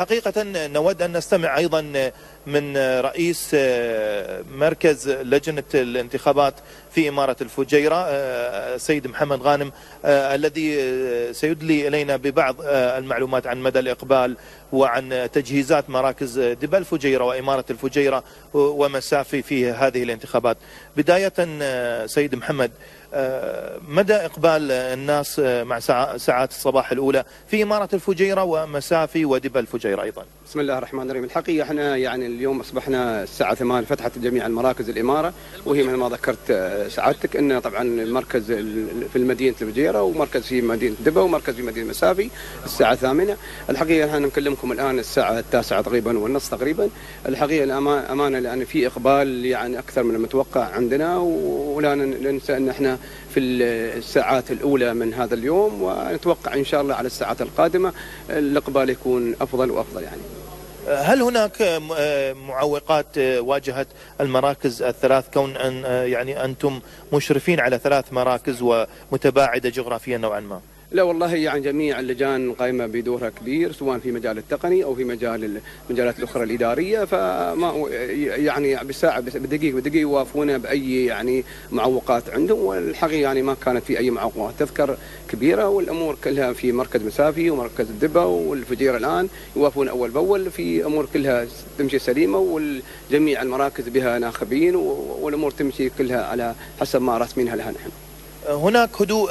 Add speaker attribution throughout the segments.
Speaker 1: حقيقة نود أن نستمع أيضا من رئيس مركز لجنة الانتخابات في إمارة الفجيرة سيد محمد غانم الذي سيدلي إلينا ببعض المعلومات عن مدى الإقبال وعن تجهيزات مراكز دبا الفجيرة وإمارة الفجيرة ومسافي في هذه الانتخابات. بداية سيد محمد مدى إقبال الناس مع ساعات الصباح الأولى في إمارة الفجيرة ومسافي ودبا الفجيرة أيضا؟
Speaker 2: بسم الله الرحمن الرحيم. الحقيقة إحنا يعني اليوم أصبحنا الساعة 8 فتحت جميع المراكز الإمارة. وهي مثل ما ذكرت سعادتك أن طبعا المركز في مدينة الفجيرة ومركز في مدينة دبا ومركز في مدينة مسافي الساعة 8 الحقيقة إحنا نكلمكم الآن الساعة التاسعة تقريبا والنص تقريبا. الحقيقة الأمانة لأن في إقبال يعني أكثر من المتوقع عندنا ولا ننسى أن إحنا في الساعات الأولى من هذا اليوم ونتوقع إن شاء الله على الساعات القادمة الإقبال يكون أفضل وأفضل يعني.
Speaker 1: هل هناك معوقات واجهت المراكز الثلاث كون أن يعني أنتم مشرفين على ثلاث مراكز ومتباعدة جغرافيا نوعا ما؟
Speaker 2: لا والله يعني جميع اللجان قائمة بدورها كبير سواء في مجال التقني أو في مجال المجالات الأخرى الإدارية. فما يعني بساعة بدقيقة بدقيقة يوافقون بأي يعني معوقات عندهم. والحقيقة يعني ما كانت في أي معوقات تذكر كبيرة. والأمور كلها في مركز مسافي ومركز الدبا والفجيرة الآن يوافقون أول بأول. في أمور كلها تمشي سليمة والجميع المراكز بها ناخبين والأمور تمشي كلها على حسب ما راسمينها لها نحن
Speaker 1: هناك هدوء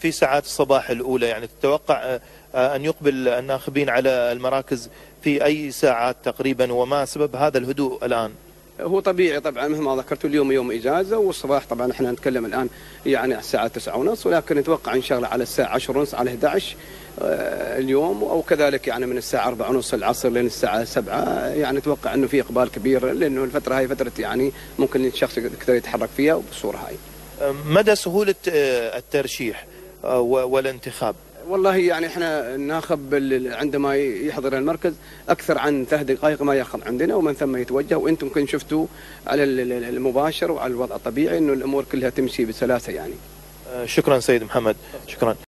Speaker 1: في ساعات الصباح الأولى يعني تتوقع أن يقبل الناخبين على المراكز في أي ساعات تقريبا وما سبب هذا الهدوء الآن
Speaker 2: هو طبيعي طبعا مثل ما ذكرت اليوم يوم إجازة والصباح طبعا إحنا نتكلم الآن يعني على الساعة 9 ونص ولكن نتوقع إن شاء الله على الساعة 10 ونص على 11 اليوم أو كذلك يعني من الساعة 4 ونص العصر لين الساعة 7 يعني نتوقع إنه في إقبال كبير لأنه الفترة هاي فترة يعني ممكن الشخص يقدر يتحرك فيها بالصورة هاي.
Speaker 1: مدى سهولة الترشيح والانتخاب
Speaker 2: والله يعني إحنا الناخب عندما يحضر المركز أكثر عن ثلاث دقائق ما ياخذ عندنا ومن ثم يتوجه وأنتم يمكن شفتوا على المباشر وعلى الوضع الطبيعي إنه الأمور كلها تمشي بسلاسة يعني.
Speaker 1: شكرا سيد محمد شكرا.